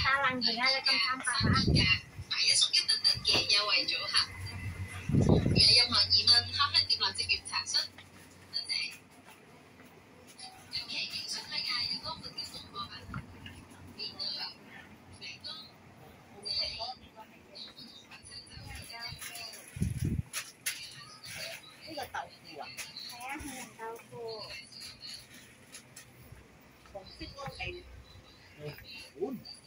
talang segala kentang parah Hãy subscribe cho kênh Ghiền Mì Gõ Để không bỏ lỡ những video hấp dẫn Thank you.